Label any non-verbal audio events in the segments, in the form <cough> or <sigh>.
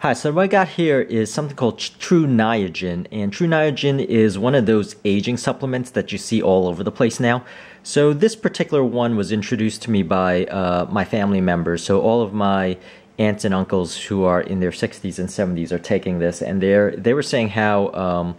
Hi, so what I got here is something called Tru Niagen, and Tru Niagen is one of those aging supplements that you see all over the place now. So this particular one was introduced to me by uh, my family members. So all of my aunts and uncles who are in their 60s and 70s are taking this, and they're they were saying how um,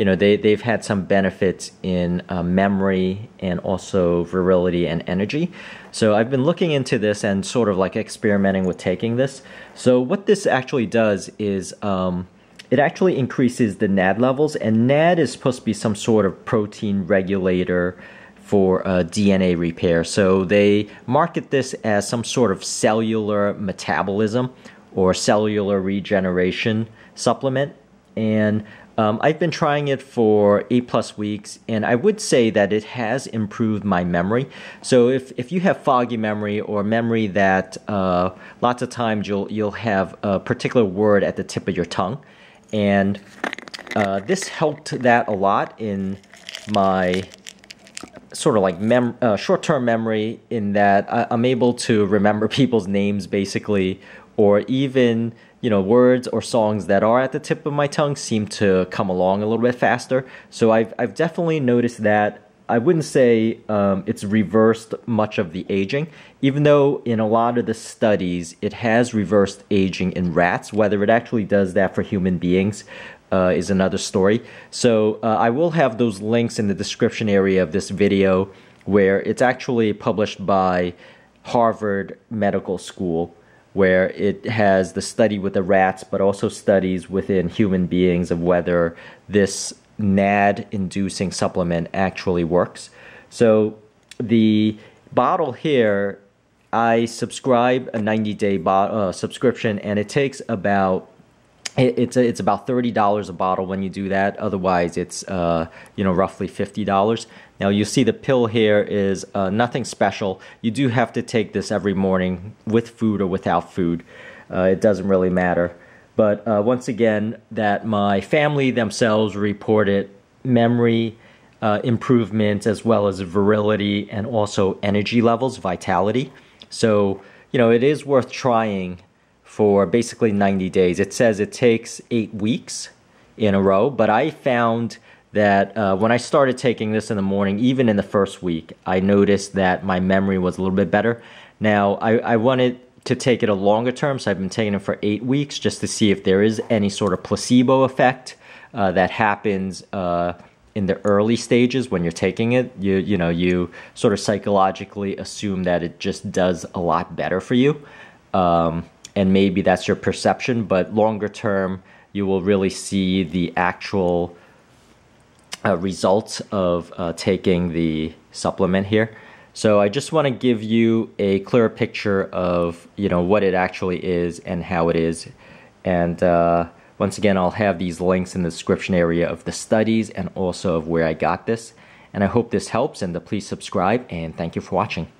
you know they they've had some benefits in uh, memory and also virility and energy. So I've been looking into this and sort of like experimenting with taking this. So what this actually does is um, it actually increases the NAD levels, and NAD is supposed to be some sort of protein regulator for uh, DNA repair. So they market this as some sort of cellular metabolism or cellular regeneration supplement. And um, I've been trying it for eight plus weeks, and I would say that it has improved my memory. So if, if you have foggy memory or memory that uh, lots of times you'll you'll have a particular word at the tip of your tongue, and uh, this helped that a lot in my sort of like mem- uh, short-term memory in that I- I'm able to remember <laughs> people's names basically, or even you know words or songs that are at the tip of my tongue seem to come along a little bit faster. So I've I've definitely noticed that. I wouldn't say um, it's reversed much of the aging, even though in a lot of the studies it has reversed aging in rats. Whether it actually does that for human beings, uh, is another story. So uh, I will have those links in the description area of this video where it's actually published by Harvard Medical School where it has the study with the rats but also studies within human beings of whether this NAD inducing supplement actually works. So the bottle here I subscribe a 90 day bo- uh, subscription and it takes about it's a, it's about thirty dollars a bottle when you do that. Otherwise, it's uh, you know roughly fifty dollars. Now you see the pill here is uh, nothing special. You do have to take this every morning with food or without food. Uh, it doesn't really matter. But uh, once again, that my family themselves reported memory uh, improvements as well as virility and also energy levels, vitality. So you know it is worth trying for basically 90 days. It says it takes eight weeks in a row, but I found that uh, when I started taking this in the morning, even in the first week, I noticed that my memory was a little bit better. Now, I, I wanted to take it a longer term, so I've been taking it for eight weeks just to see if there is any sort of placebo effect uh, that happens. Uh, in the early stages when you're taking it you you know you sort of psychologically assume that it just does a lot better for you um, and maybe that's your perception, but longer term, you will really see the actual uh, results of uh, taking the supplement here. So I just want to give you a clearer picture of you know what it actually is and how it is, and uh, once again I'll have these links in the description area of the studies and also of where I got this. And I hope this helps, and please subscribe and thank you for watching.